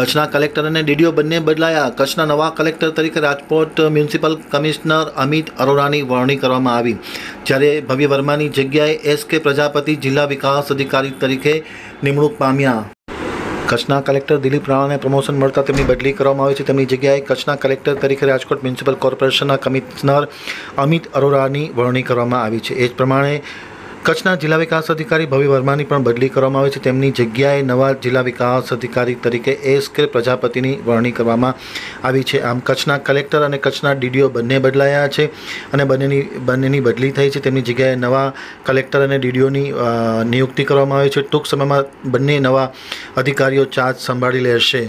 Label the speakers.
Speaker 1: કચ્છના કલેક્ટર અને ડીડીઓ બંને બદલાયા. કચ્છના નવા કલેક્ટર તરીકે રાજકોટ મ્યુનિસિપલ કમિશનર અમિત અરોરાની વરણી કરવામાં આવી. જ્યારે ભવ્ય વર્માની જગ્યાએ એસ કે પ્રજાપતિ જિલ્લા વિકાસ અધિકારી તરીકે નિમણૂક પામ્યા. કચ્છના કલેક્ટર દિલીપ રાણાને પ્રમોશન મળતા તેમની બદલી કરવામાં આવી છે. તેમની જગ્યાએ કચ્છના કલેક્ટર તરીકે રાજકોટ મ્યુનિસિપલ કોર્પોરેશનના કમિશનર અમિત અરોરાની વરણી કરવામાં આવી છે. એ જ પ્રમાણે કચ્છના જિલ્લા વિકાસ અધિકારી ભવિ વર્માની પણ બદલી કરવામાં આવી છે. તેમની જગ્યાએ નવા જિલ્લા વિકાસ અધિકારી તરીકે એસ કે પ્રજાપતિની વરણી કરવામાં આવી છે. આમ કચ્છના કલેક્ટર અને કચ્છના ડીડીઓ બંને બદલાયા છે અને બંનેની બંનેની બદલી થઈ છે. તેમની જગ્યાએ નવા કલેક્ટર અને ડીડીઓની નિયુક્તિ કરવામાં આવી છે. ટૂંક સમયમાં બંને નવા અધિકારીઓ ચાર્જ સંભાળી લેશે.